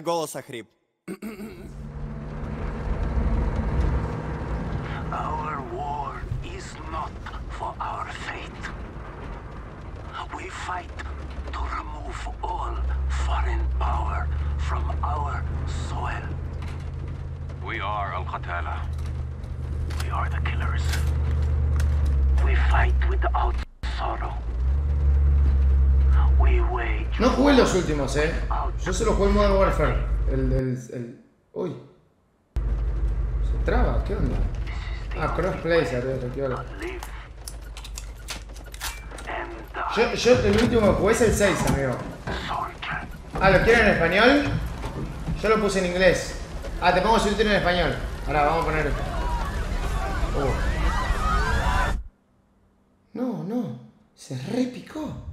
меня голос охрип. Our war is not for our fate. We fight to remove all foreign power from our soil. We are Al Qatala. We are the killers. We fight without sorrow. No jugué los últimos, eh. Yo solo jugué el Modern Warfare. El, el, el... Uy. Se traba, ¿qué onda? Ah, crossplay se arriba, Yo, yo el último que jugué es el 6, amigo. Ah, ¿lo quieren en español? Yo lo puse en inglés. Ah, te pongo subtítulo en español. Ahora, vamos a poner. Uh. No, no. Se repicó.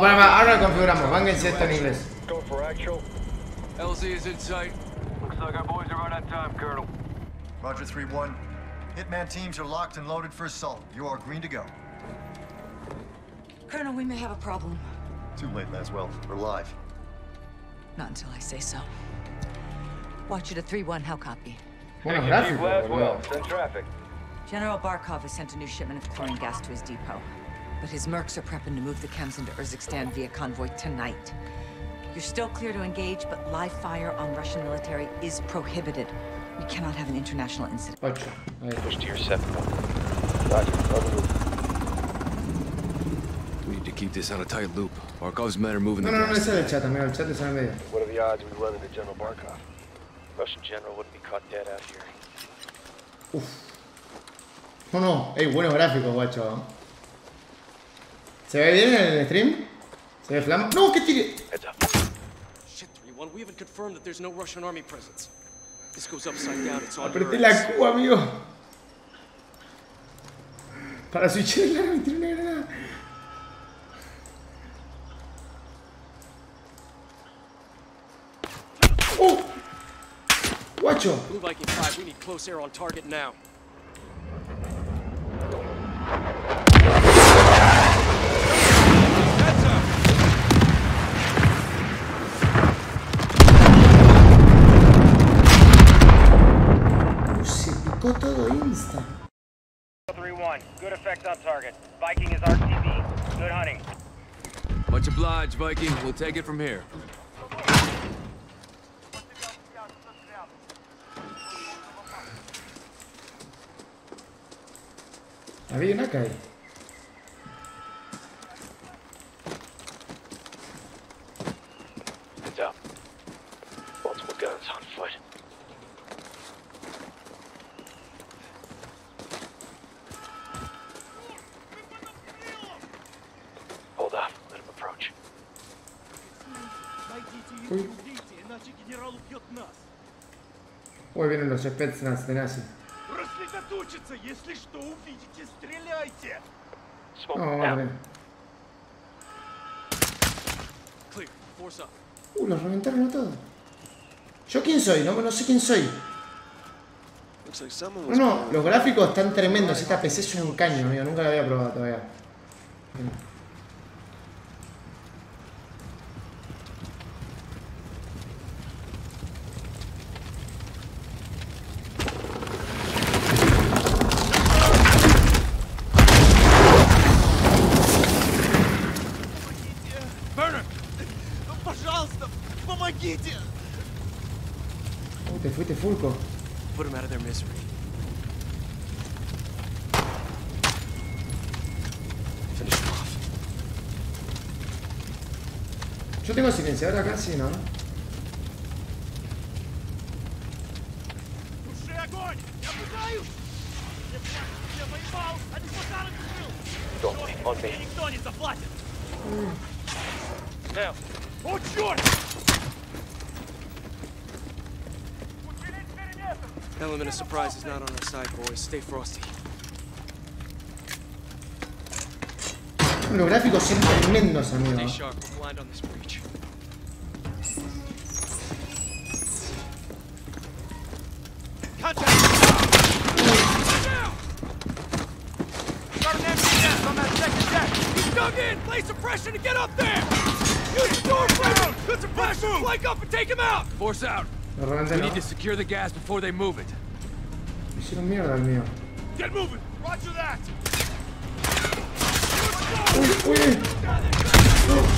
Vamos, para, para, ahora lo configuramos. Vánguense esto en inglés. Go for actual. LZ is in sight. Looks like our boys are right on time, Colonel. Roger 3-1. Hitman teams are locked and loaded for assault. You are green to go. Colonel, we may have a problem. Too late, Laswell. We're live. Not until I say so. Watch it at 3-1, how copy? Buenos Chief gráficos, boludo. Laswell, send traffic. General Barkov has sent a new shipment of chlorine gas to his depot. But his mercs are prepping to move the chems into Urzikstan via convoy tonight. You're still clear to engage, but live fire on Russian military is prohibited. We cannot have an international incident. 8. Ahí. Push to your 7 Roger, over. We need to keep this on a tight loop. Barkov's men are moving No, the no, no, gas. ese es el chat, amigo. El chat está en medio. What are the odds we run into General Barkov? Russian general wouldn't be caught dead out here. No, no. Ey, buenos gráficos, guacho. ¿Se ve bien en el stream? ¿Se ve flama? ¡No, qué tire! Apreté la Q, amigo. Para switchar la me tiré una granada. ¡Oh! ¡Guacho! Blue Viking 5, we need close air on target now. Se todo insta. 3-1, good effect on target. Viking is RTB. Good hunting. Much obliged, Viking. We'll take it from here. Había una acá Hoy vienen los Spetsnaz de Nazi. Oh, uh, los reventaron a todos. ¿Yo quién soy? No, no sé quién soy. No, no, los gráficos están tremendos. Esta PC es un caño, amigo. Nunca la había probado todavía. wait on me. Никто не заплатит! Now. О, черт! Усилить периметр! Element of surprise is not on our side, boys. Stay frosty. Los gráficos son tremendos, amigo. Stay sharp. We're blind on this breach. Pressure to get up there! Use the door frame! Put some pressure! Flank up and take him out! Force out. We need to secure the gas before they move it. Hicieron mierda el mío. Get moving! Roger that! Uy, uy.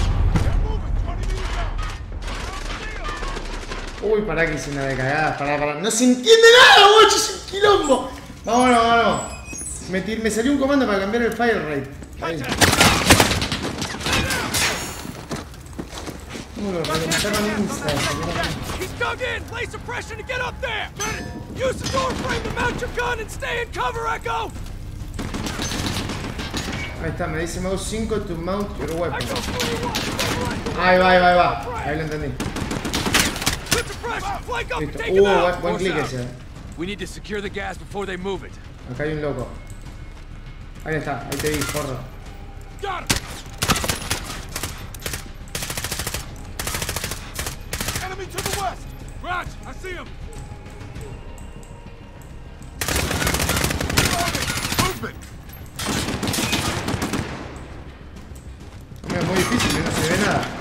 Uy, pará que hice una de cagadas, pará, pará. No se entiende nada, bocho, es un quilombo. Vámonos, vámonos. Me, salió un comando para cambiar el fire rate. Ahí. ¿Cómo lo reventaron insta? He's dug in! Lay some pressure to get up there! Use the door frame to mount your gun and stay in cover, Echo! Ahí está, me dice mouse 5 to mount your weapon. Echo 41! Ahí va, ahí va, ahí va. Ahí lo entendí. Listo. Uh, buen, buen Force clic ese. We need to secure the gas before they move it. Acá hay un loco. Ahí está, ahí te vi, forro. Got him! Enemy to the west! Raj, I see him! Movement! Hombre, es muy difícil, no se ve nada.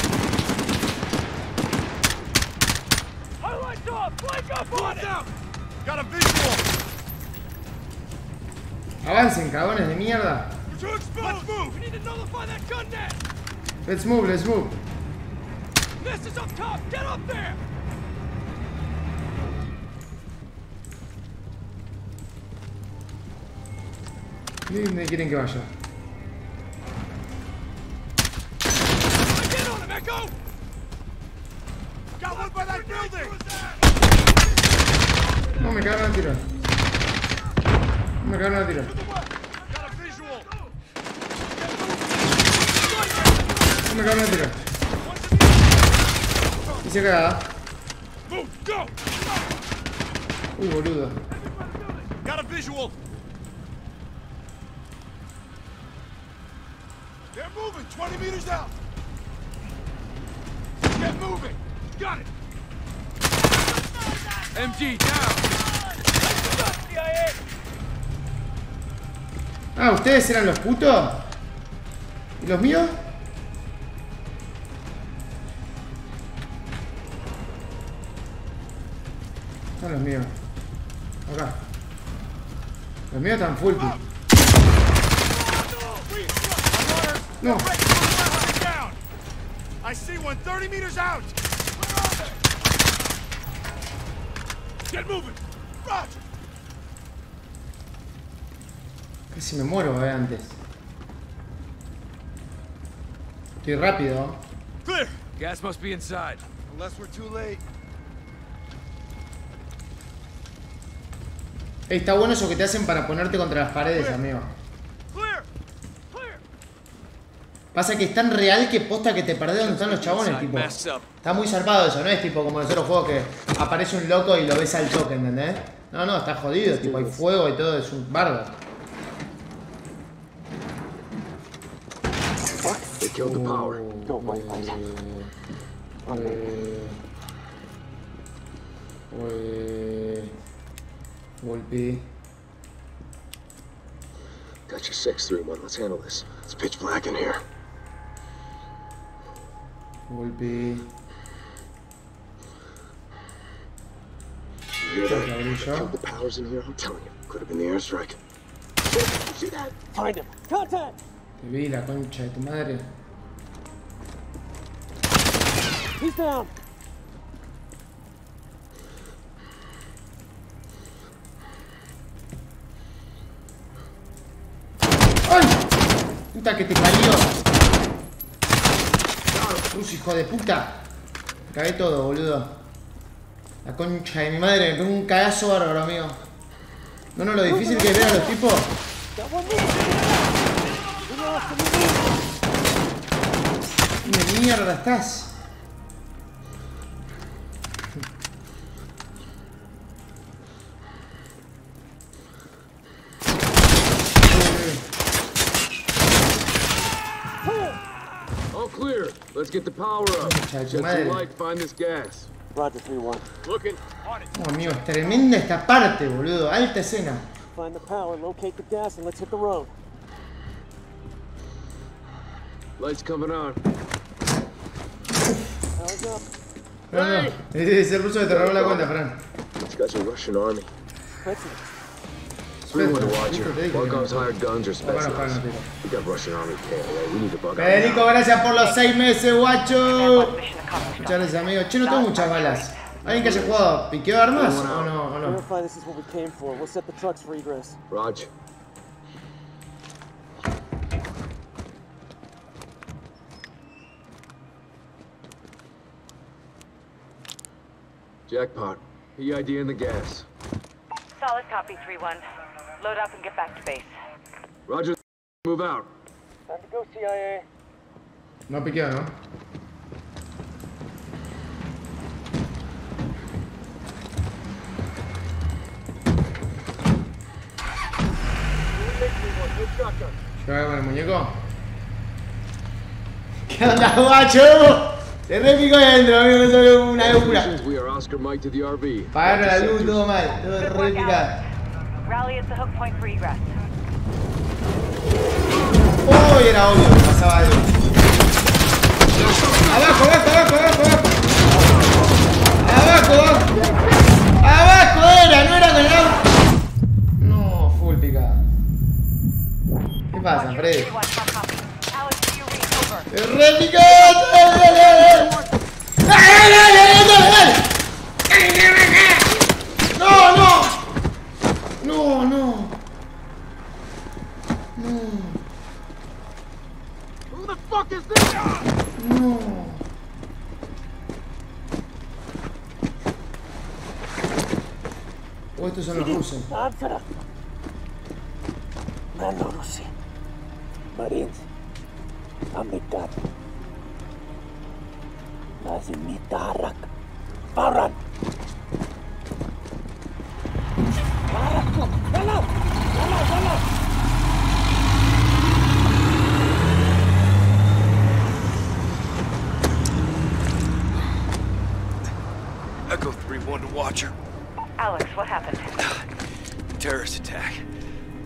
Avancen, cabrones de mierda. Let's move, let's move. ¿Y dónde quieren que vaya? Got one by that! No, me cagaron a tirar. No me cagaron a tirar. No me cagaron a tirar. Hice cagada. Uy, boludo. Got a visual! They're moving! 20 meters out! Get moving! Got it! MG, down! Ah, ¿ustedes eran los putos? ¿Y los míos? Son los míos. Acá. Los míos están full. No. I see one 30 meters out! Casi me muero de antes. Estoy rápido. Clear! Gas must be inside. Unless we're too late. Ey, está bueno eso que te hacen para ponerte contra las paredes, amigo. Clear! Clear! Pasa que es tan real que posta que te perdés donde están los chabones, tipo. Está muy zarpado eso, no es tipo como en los otros juegos que aparece un loco y lo ves al toque, ¿entendés? No, no, está jodido, tipo, hay fuego y todo, es un. Eh, Golpe. Got your 631. Let's handle this. It's pitch black in here. Golpe. You hear Creo that? que abrí the powers in here. I'm telling you. Could have been the airstrike. See that? Find him! Contact! Te vi la concha de tu madre. He's down! ¡Ay! Puta que te parió. Rus, hijo de puta. Me cagué todo, boludo. La concha de mi madre, me pegó un cagazo bárbaro, amigo. No, no, lo difícil que ver a los tipos. ¿Dónde mierda estás? Let's get the power up. Concha de tu Shed light, find this gas. Roger 3-1. Looking. Oh, amigo, es tremenda esta parte, boludo. Alta escena. Find the power, locate the gas, and let's hit the road. Lights coming on. Power's up. No, no. Es el eh, eh, ruso que te robó la cuenta, Fran. These guys are Russian army. President. Federico, now. gracias por los seis meses, guacho. Mission accomplished. Muchas gracias, amigo. Che, no tengo muchas balas. ¿Alguien que haya jugado piqueo de armas o no? O no? Verify this is what we came for. We'll set the trucks for egress. Raj. Jackpot. PID in the gas. Solid copy, 3-1. Load up and get back to base. Roger. Move out. Time to go, CIA. No piqueo, ¿no? ¿Yo con el muñeco? ¿Qué onda, guacho? Se re ahí adentro, amigo, no sale una locura. Positions, We are Oscar Mike to the RV. Pagaron la luz, todo mal, todo re picado. Rally at the hook point for egress. Uy, era obvio que pasaba algo. Abajo, abajo, abajo, abajo, abajo. Abajo, abajo. Abajo era, no era con el auto. No, full picado. ¿Qué pasa, Freddy? 3-1, hot copy. Alex, No, no. No. Who the fuck is this? No. O estos son los rusos. Answer. Mandorusi. Marines. Amitat. Nazimitarak. Paran. Echo 3-1 to Watcher. Alex, what happened? Terrorist attack.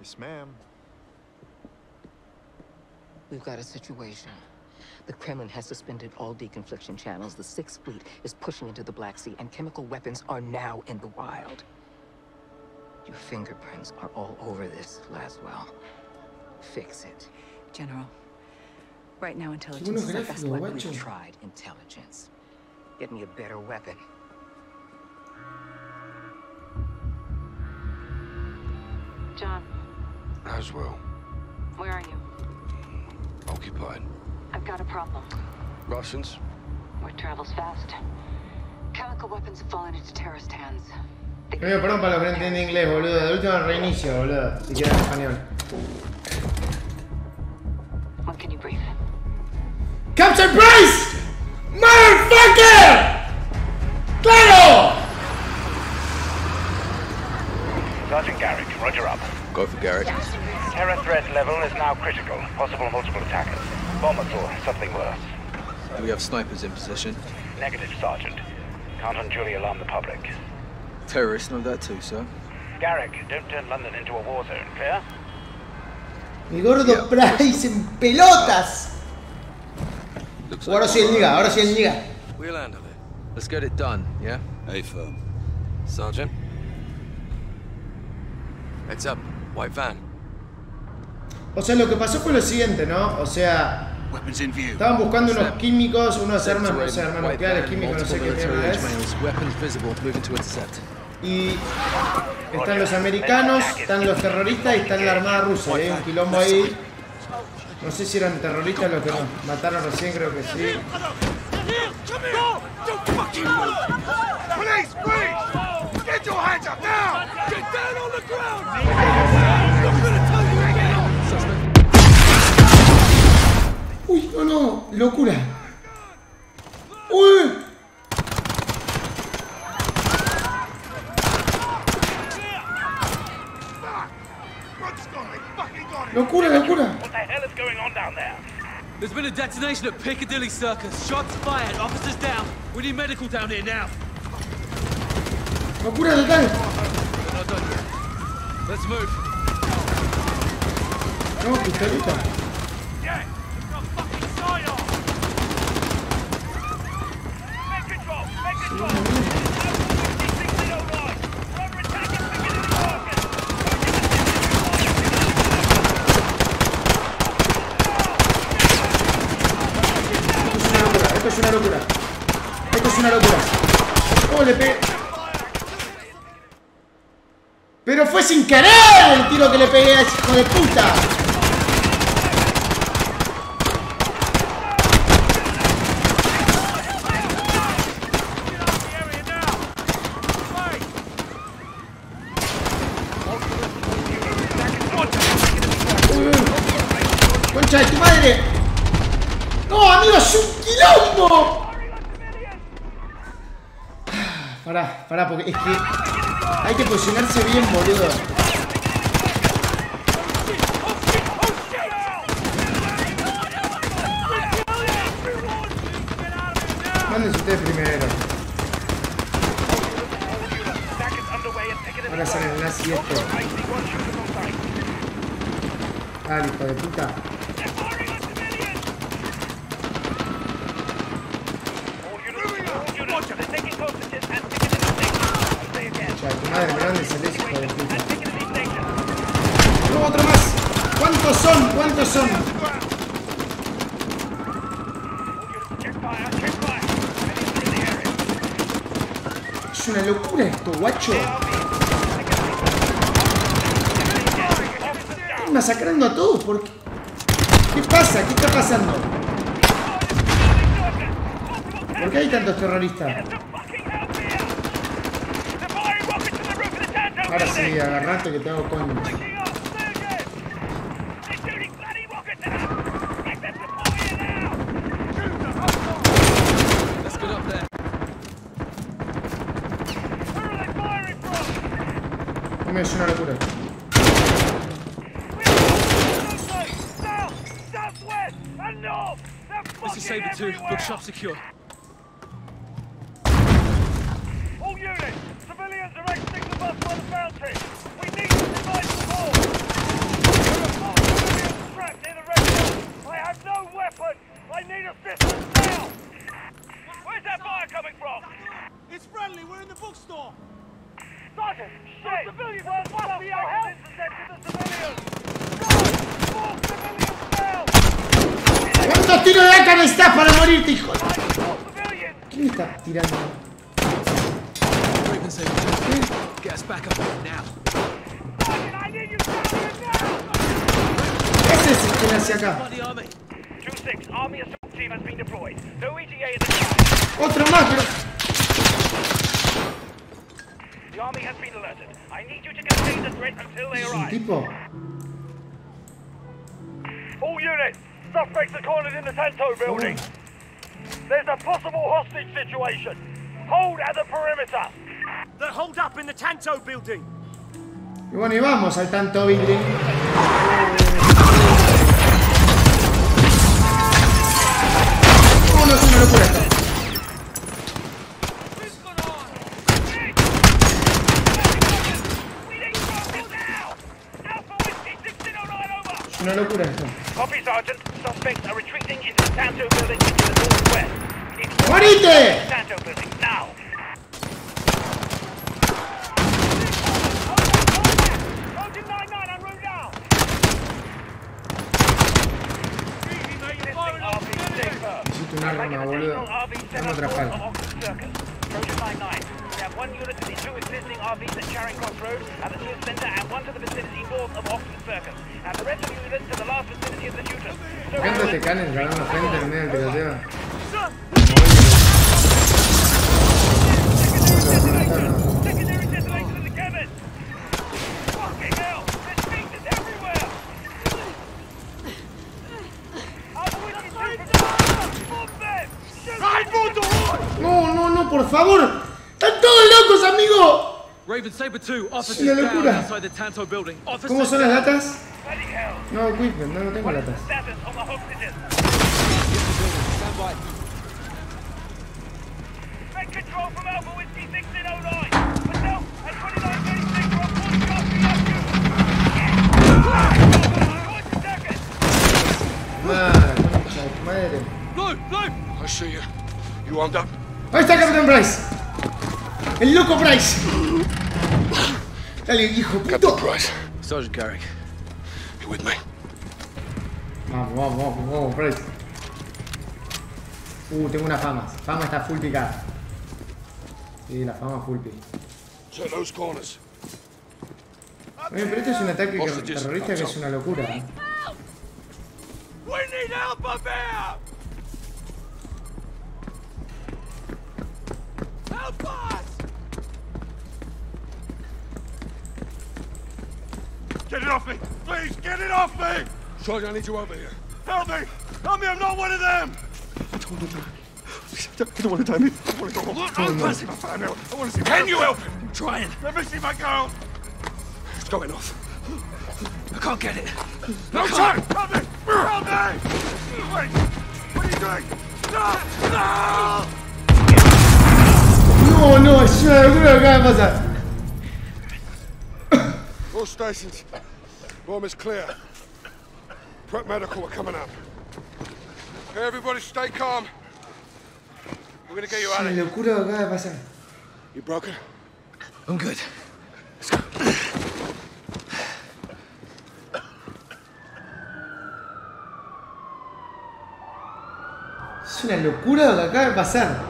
Yes, ma'am. We've got a situation. The Kremlin has suspended all deconfliction channels. The Sixth Fleet is pushing into the Black Sea, and chemical weapons are now in the wild. Your fingerprints are all over this, Laswell. Fix it. General, right now intelligence is our best gráficos, weapon. guacho. We've tried intelligence. Get me a better weapon. John, Laswell. where are you? Mm, occupied. I've got a problem. Russians? Word travels fast. Chemical weapons have fallen into terrorist hands. They Amigo, perdón para los que no entienden inglés, boludo. De último reinicio, boludo. Si quieres en español. What can you brief? ¡Captain Price! Go for Garrick. Terror threat level is now critical. Possible multiple attackers. Bombers or something worse. Do we have snipers in position? Negative, Sergeant. Can't unduly alarm the public. Terrorists know that too, sir. Garrick, don't turn London into a war zone, clear? Mi gordo Price en pelotas. Looks O ahora like sí en one of liga, ahora sí en liga. We'll handle it. Let's get it done, yeah? A firm. Sergeant? Heads up. White van. O sea, lo que pasó fue lo siguiente, ¿no? O sea, estaban buscando unos químicos, unos armas, no sé, armas nucleares, químicos, no sé qué mierda es. Y están los americanos, están los terroristas y están la armada rusa. Y hay un quilombo ahí. No sé si eran terroristas los que nos mataron recién, creo que sí. Down on the ground! I'm gonna tell you again! Uy, no, no, locura. Uy. Locura, locura. What the hell is going on down there? There's been a detonation at Piccadilly Circus. Shots fired, officers down. We need medical down here now. Locura total. Not done. Let's move. No, pistolita. Yeah, we've got fucking side on. Make control! Make control! Alpha 1609! We're under attack at Piccadilly Circus! Esto es una locura. Esto es una locura. ¿Cómo le pegué? Pero fue sin querer el tiro que le pegué a ese hijo de puta. Uy, uy. Concha de tu madre. No, amigo, es un quilombo. Pará, porque es que hay que posicionarse bien, boludo. Mándense ustedes primero. Ahora sale el nazi este. Ah, hijo de puta. Concha de tu madre, ¿de dónde salés, hijo de puta? No, otro más. ¿Cuántos son? ¿Cuántos son? Es una locura Están masacrando a todos, ¿por qué? ¿Qué pasa? ¿Qué está pasando? ¿Por qué hay tantos terroristas? Ahora sí, agarrate que tengo concha. 2. Secure. All units! Civilians are exiting the bus by the fountain! We need to provide support! There are four civilians trapped near the red zone! I have no weapon! I need assistance now! Where's that fire coming from? It's friendly. We're in the bookstore. Sergeant! Shit! Civilians well, must be help! intercepted the civilians! No! More civilians down! ¿Cuántos tiros de AK necesitas para morirte, hijo? de- ¿Quién me está tirando? Breaking Saber 2. Get us back up here now. Ese es el que nace acá. Bloody army. 2-6, Army assault team has been deployed. No ETA is assigned. Otro más, pero... The army has been alerted. I need you to contain the threat until they ¿Es un arrive. tipo? All units, suspects are cornered in the Tanto building. There's a possible hostage situation. Hold at the perimeter. They're holed up in the Tanto building. Y bueno, y vamos al tanto building. No, es una locura esto. Es una locura esto. Copy, Sergeant. Suspects are retreating into the Tanto building to the northwest. ¡Morite! Santo building now. necesito un arma, boludo. Estamos atrapados. ¿Cuántos se caen en el frente en medio del tiroteo? Una down locura. inside the Tanto building. Officers ¿Cómo son las down. latas? No, equipment, no, no tengo latas. Status on the hostages. Stand by. Take control from Alpha Whiskey 1609. And 2936 are on board copy seconds. Madre, concha de tu. Blue, Blue! I see you. You armed up? Ahí está Capitán Bryce. El loco Bryce. Dale, hijo puto. Price, Sergeant Carrick. you with me? Vamos, vamos, vamos, vamos, Bryce. Uh, tengo una fama. Fama está full picada. Sí, la fama full pic. Check those corners. Oye, pero este es un ataque terrorista que es una locura. ¿eh? We need help up here! Help us! Get it off me! Please, get it off me! Sergeant, I need you over here. Help me! Help me, I'm not one of them! I don't want to die. I don't, want to die. me. I want to go home. Look, I want to see my family. I want to see Can you help him? I'm trying. Let me see my girl. It's going off. I can't get it. No time! Help me! Help me! Wait! What are you doing? No! No! No, no, es una locura lo que acaba de pasar. All stations. Room is clear. Prep medical are coming up. Hey, everybody, stay calm. We're gonna get you out una of here. locura lo que acaba de. You broken? I'm good. Es una locura lo que acaba de pasar.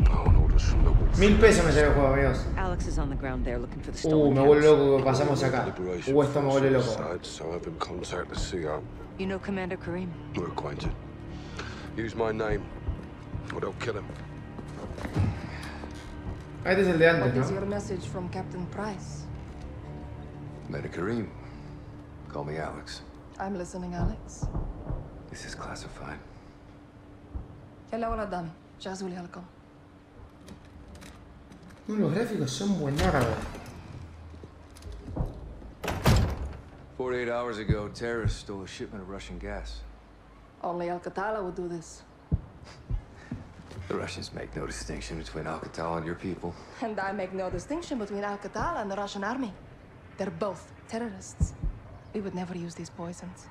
Mil pesos me salió el juego, amigos. Uh, me vuelve loco que pasamos acá. Uh, esto me vuelve loco. You know Commander Karim? We're acquainted. Use my name, or they'll kill him. Este es el de antes, ¿no? What is your message from Captain Price? Commander Karim. Call me Alex. I'm listening, Alex. This is classified. Hello, Adam. جاهزوا لي هالكم. No, los gráficos son buenardos. 48 hours ago, terrorists stole a shipment of Russian gas. Only Al-Qatala would do this. The Russians make no distinction between Al-Qatala and your people. And I make no distinction between Al-Qatala and the Russian army. They're both terrorists. We would never use these poisons.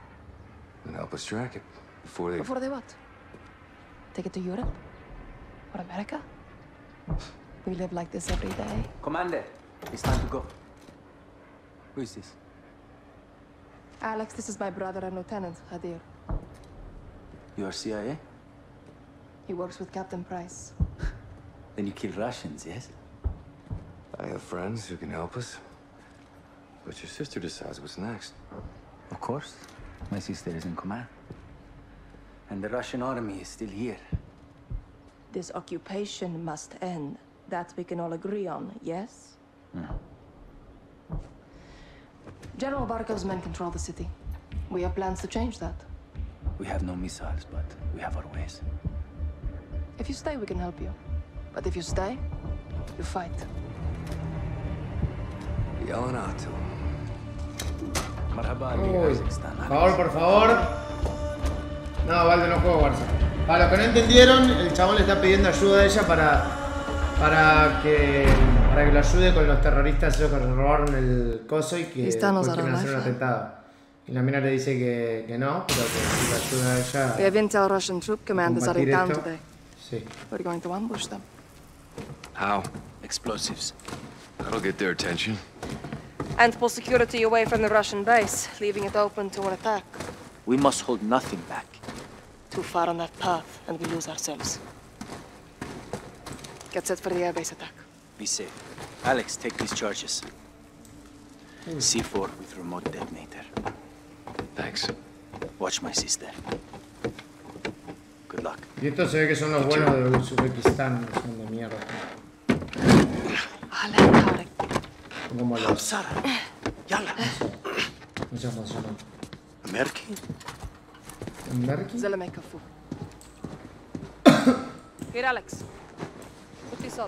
Then help us track it before they. Before they what? Take it to Europe? Or America? We live like this every day. Commander, it's time to go. Who is this? Alex, this is my brother and Lieutenant, Hadir. You are CIA? He works with Captain Price. Then you kill Russians, yes? I have friends who can help us. But your sister decides what's next. Of course. My sister is in command. And the Russian army is still here. This occupation must end. That we can all agree on, yes? Hmm. General Barkov's men control the city. We have plans to change that. We have no missiles, but we have our ways. If you stay, we can help you. But if you stay, you fight. Yelling out to him. Marhaba, Uy, por favor, por favor. No, Valde, no juego Warzone. Para los que no entendieron, el chabón le está pidiendo ayuda a ella para, para que para que lo ayude con los terroristas esos que robaron el coso y que Está nos después quieren hacer un arregla. atentado. Y la mina le dice que, que no, pero que si la ayuda a ella. We have intel Russian troop commanders are in town today. Sí. We're going to ambush them. How? Explosives. That'll get their attention. And pull security away from the Russian base, leaving it open to an attack. We must hold nothing back. Too far on that path, and we lose ourselves. Get set for the airbase attack. Be safe. Alex, take these charges. C4 with remote detonator. Thanks. Watch my sister. Good luck. Y estos se ve que son los buenos de Uzbekistán, no son de mierda. Son como los. Sara. Yalla. No sé cómo se llaman. American. ¿Merky? Zelemek Kafu. Here, Alex. Put this.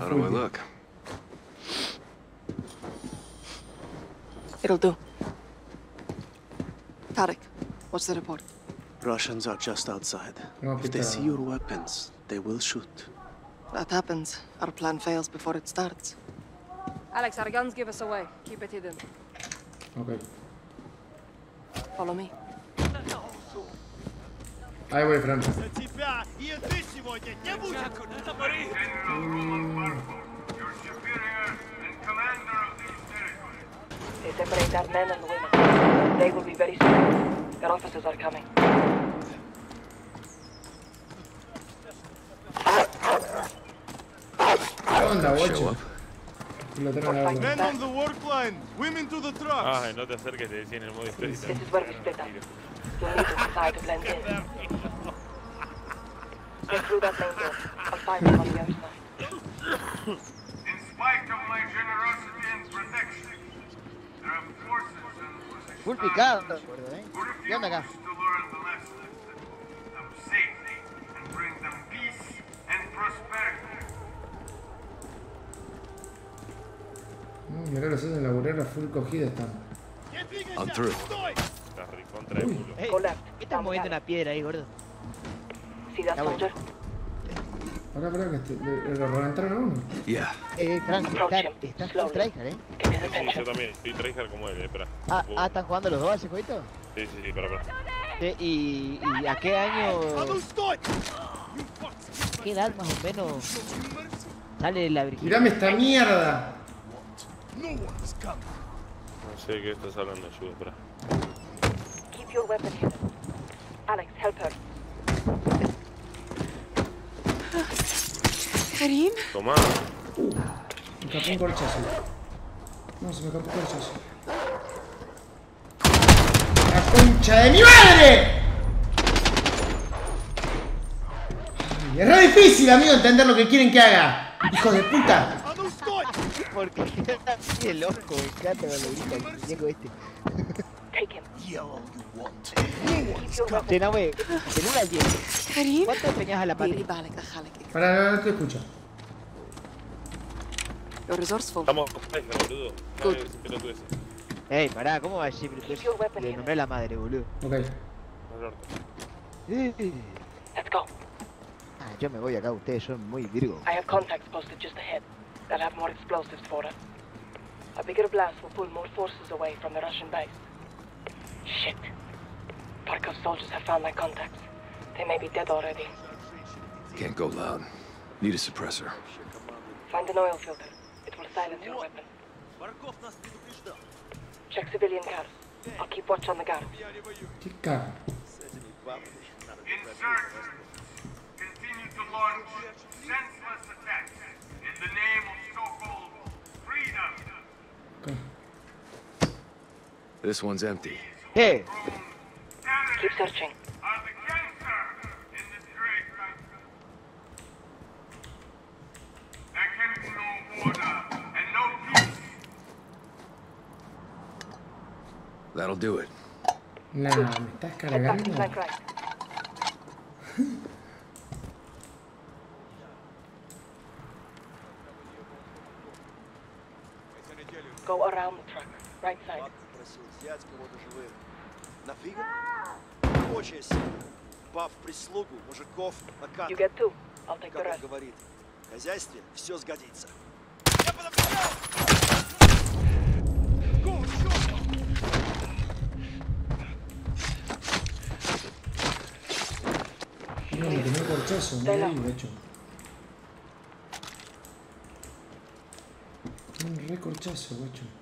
How do I look? It'll do. Tarek, what's the report? Russians are just outside. If they see your weapons, they will shoot. That happens. Our plan fails before it starts. Alex, our guns give us away. Keep it hidden. Ok. Follow me. I wait for him. They separate that men and women. They will be very soon. Their officers are coming. Don't. Up tengo en la Men on the work line! Women to the trucks! Ay, no te acerques, te decía en el modo historia. This is where we split up. You'll need to decide to blend in. Get through that main door. I'll find them on the other side. In spite of my generosity and protection, there are forces in Full picado, ¿eh? ¿Qué onda acá? Mirá, los hacen laburar a full cogida están. I'm through. Estás recontra de culo. Ey, ¿Qué estás moviendo una piedra ahí, gordo? Ya voy. soldier? Ahora, pará, que este- le, le reventaron a uno. Yeah. Eh, Frank, estás full tryhard, ¿eh? Sí, yo también, estoy tryhard como él, eh, espera. Ah, ah, ¿están jugando los dos a ese jueguito? Sí, sí, sí, para, para. Sí, ¿Y, ¿Y a qué año, qué edad más o menos sale la virginidad? Mirame esta mierda. No sé qué estás hablando, espera. Keep your weapon hidden. Alex, help her. Karim? Tomá. Me escapó un corchazo. No, se me escapó un corchazo. ¡La concha de mi madre! Ay, es re difícil, amigo, entender lo que quieren que haga. ¡Hijo de puta! Porque está así de loco, me encanta cuando grita el muñeco este. Take him. Te no, güey, del 1 al 10. ¿Cuánto empeñas a la patria? Pará, no, no te escucho. You're resourceful. Estamos con boludo. Good. Ey, pará, ¿cómo va a decir Le nombré a la madre, boludo. Ok. Eh, Let's go. Ah, yo me voy acá, ustedes son muy virgo. I have contacts posted just ahead. They'll have more explosives for us. A bigger blast will pull more forces away from the Russian base. Shit. Barkov's soldiers have found my contacts. They may be dead already. Can't go loud. Need a suppressor. Find an oil filter. It will silence your weapon. Check civilian cars. I'll keep watch on the guards. ¿Qué cago? Insurgents, continue to launch senseless attacks in the name of This one's empty. Hey, Keep searching. Are the cancer in this great country. There can be no order and no peace. That'll do it. Nah, me estás Head cargando. flank right. Go around the truck. Right side. взять кого-то живым. Нафига? Рабочая сила. Баф прислугу, мужиков, локатов. Как он говорит, в хозяйстве все сгодится. Я подобрал! Го, черт! No, el primer corchazo, no ahí, de hecho. Un recorchazo, guacho.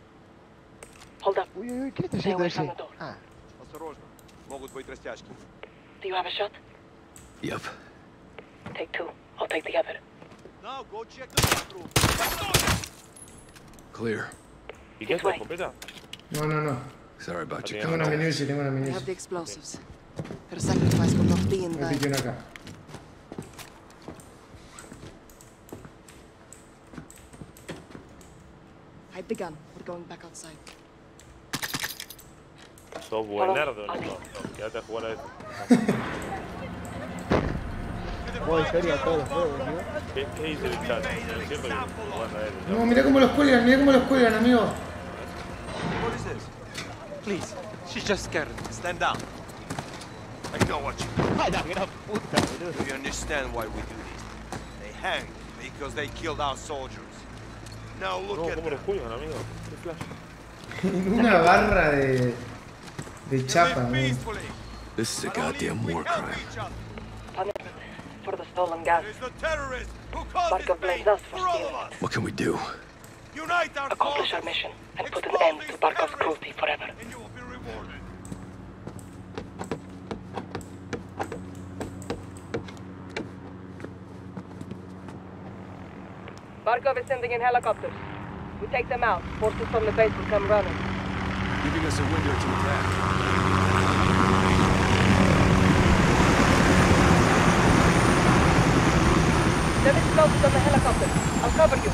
away ese? from the door. Ah, Осторожно, могут быть растяжки. Do you have a shot? Yep. Take two. I'll take the other. Now go check the bathroom. Clear. ¿Y qué es la escopeta? No, no, no. Sorry about your Tengo una contact. minucia, tengo una We have minucia. the explosives. Her sacrifice will not be in Me piqué vain. una acá. Hide the gun. We're going back outside. Sos buenardo, ¿no? No, Quédate a jugar a esto. modo historia todos los juegos, ¿no? ¿Qué, qué dice el chat? ¿No es cierto que jugando a esto? No, mirá cómo los cuelgan, mirá cómo los cuelgan, amigo. What is this? Please, she's just scared. Stand down. I know what you Ay, la gran puta, boludo. Do you understand why we do this? They hang because they killed our soldiers. Now look No, at ¿cómo them. los cuelgan, amigo? ¿Qué flash? Una barra de. De chapa, ¿no? This is a goddamn war crime. Punishment for the stolen gas. The terrorists who caused Barkov blames us for stealing it. What can we do? Unite our Accomplish our mission and put an end to Barkov's cruelty forever. Barkov is sending in helicopters. We take them out. Forces from the base will come running. Giving us a window to attack. Them explosives on the helicopter. I'll cover you.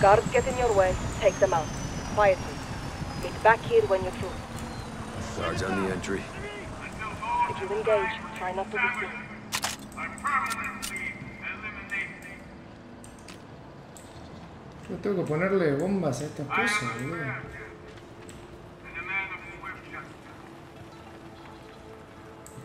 Guards get in your way. Take them out. Quietly. Meet back here when you're through. Guards on the entry. If you engage, try not to be seen. Yo tengo que ponerle bombas a estas cosas, boludo.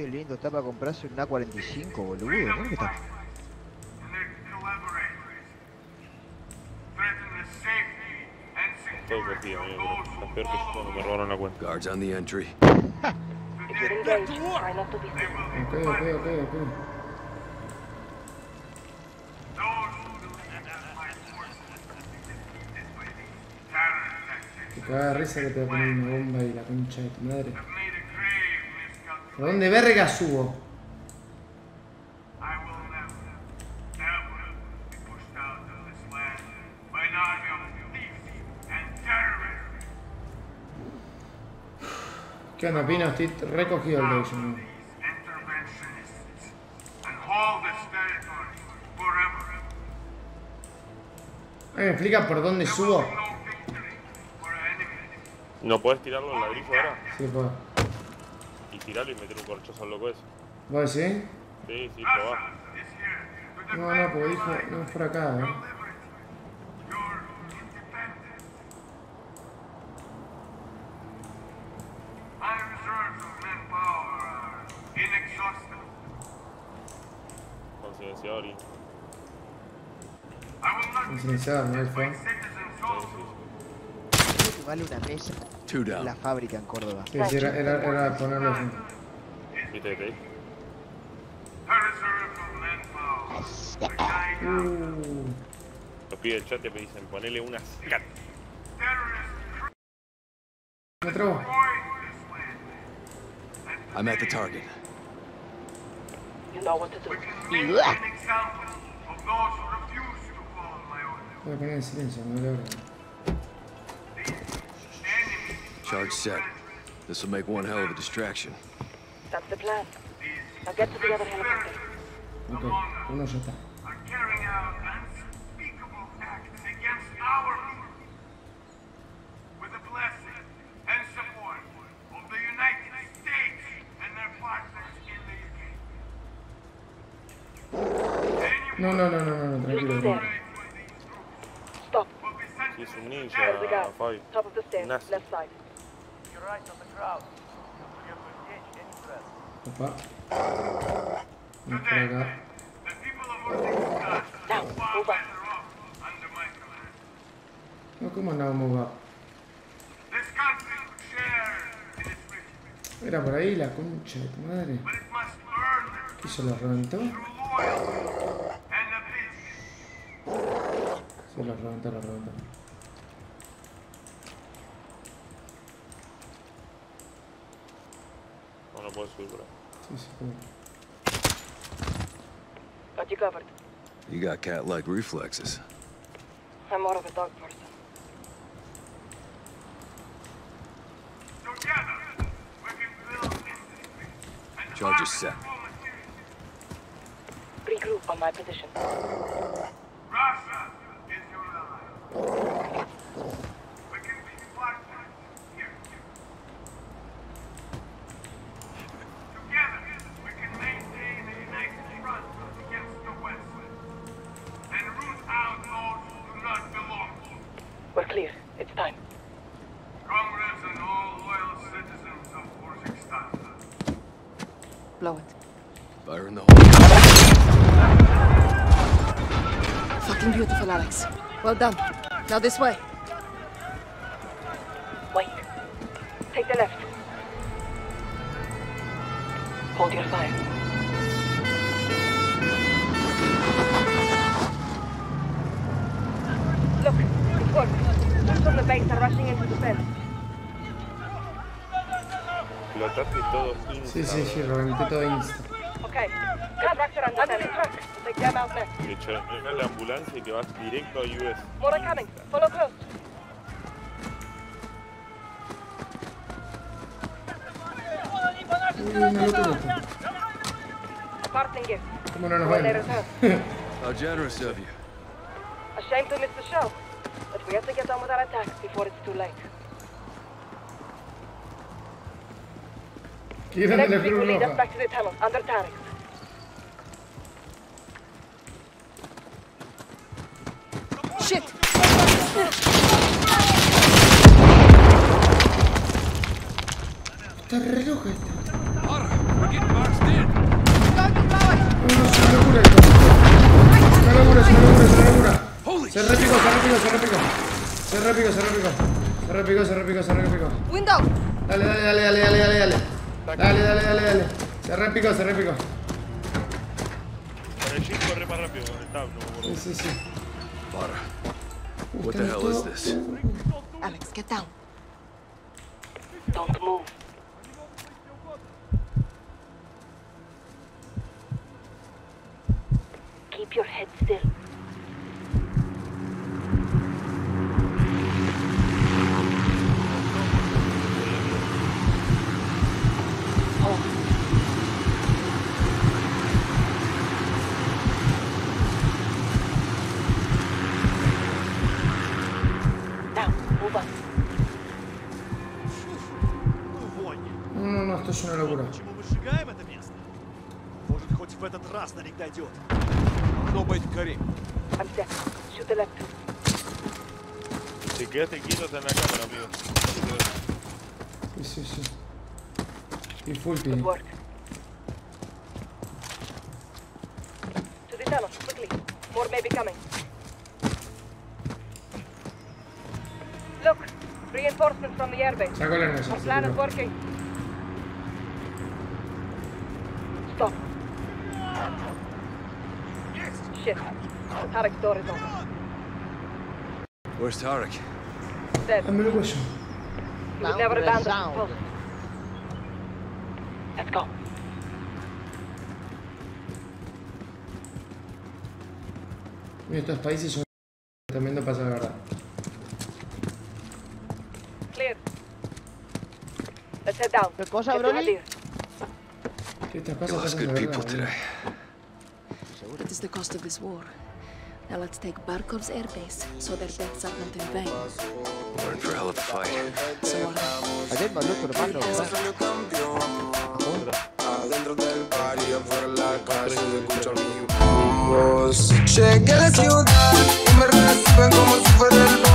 Qué lindo, está para comprarse un A45, boludo. ¿Cómo que está? perdido, peor que yo cuando me robaron la cuenta. Guards on the entry. If you engage, try not to be seen. Ok, ok, ok, ok. Te caga de risa que te va a poner una bomba y la concha de tu madre. ¿Por dónde verga subo? ¿Qué onda, Pino? Estoy recogido el Legion. ¿Me explica por dónde subo? ¿No puedes tirarlo en la grifo ahora? Sí, puedo tirarlo y meter un corchazo al loco ese. ¿Vale, sí? Sí, sí, probá. No, no, porque dijo, no es por acá, eh. Silenciador y... ¿no? Sí, sí. Vale una mesa la fábrica en Córdoba. Sí, sí, era, era, era ponerlo así. Uh, Los pibes del chat te dicen, ponele una cat. me trabo. I'm at the target. You know what to do. Voy a poner en silencio, no le abro. Charge set. This will make one hell of a distraction. That's the plan. Now get to the other helicopter. Ok, uno ya está. Are carrying out unspeakable acts against our. With the blessing and support of the United States and their partners in the UK. No, no, no, no, no, no, tranquilo. tranquilo. Stop. Sí, es un ninja, There's the guy. Fabi. Top of the stairs, left side. Opa. Entrega. No, ¿cómo andamos, va? Era por ahí la concha de tu madre. ¿Qué se lo reventó? Se lo reventó, lo reventó. No, no puedo subir por ahí. Sí, sí, puede. Got you covered. You got cat-like reflexes. I'm more of a dog person. Charge is set. Regroup on my position. Russia is your ally. We can be partners here. Together, we can maintain a united front against the West and root out those who do not belong. We're clear. It's time. Comrades and all loyal citizens of Urzikstan. Blow it. Fire in the hole. Fucking beautiful, Alex. Well done. Now this way. Wait. Take the left. Explotaste todo Sí, sí, sí, reventé todo insta. Okay. Contractor under the truck. Take them out there. De hecho, llega la ambulancia y te vas directo a US. More coming. Follow close. Uy, una locura. A ¿Cómo no nos vemos? How generous of you. A shame to miss the show, but we have to get on with our attack before it's too late. ¿Qué The grande next la week will lead us back to the tunnel, under Tarek. Shit! Está re loca esta. Una locura esto. Una locura, una locura, una locura. Se repicó, se repicó, se repicó. Se repicó, se repicó. Se repicó, se repicó, se repicó. Window! Dale, dale, dale, dale, dale, dale, dale. Dale, dale, dale, dale. Se repicó, se repicó. Con el jeep corre más rápido, con el tab, no me Sí, sí, sí. Lara. What the hell is this? Alex, get down. Don't move. Keep your head still. Отличная работа. Почему выжигаем это место? Может, хоть в этот раз на них дойдет. Должно быть горит. Сега ты гинут, а на камеру бьют. Все, все. И фуль пей. More may be coming. Look, reinforcements from the airbase. Our plan is working. Shit. Tarek's door is open. Where's Tarek? Dead. Dame el cuello. He would never abandon his sound. post. Let's go. Estos países son tremendo pasa la verdad. Clear. Let's head down. ¿Qué cosa, Broly? Hadir. ¿Qué estas You lost good people today. That is the cost of this war. Now let's take Barkov's airbase, so their deaths are not in vain. We're in for a hell of a fight. So are we. Ayer me habló tu hermano, ¿verdad? Adentro del party, afuera la calle, se mi voz. Llegué a la ciudad y me reciben como si fuera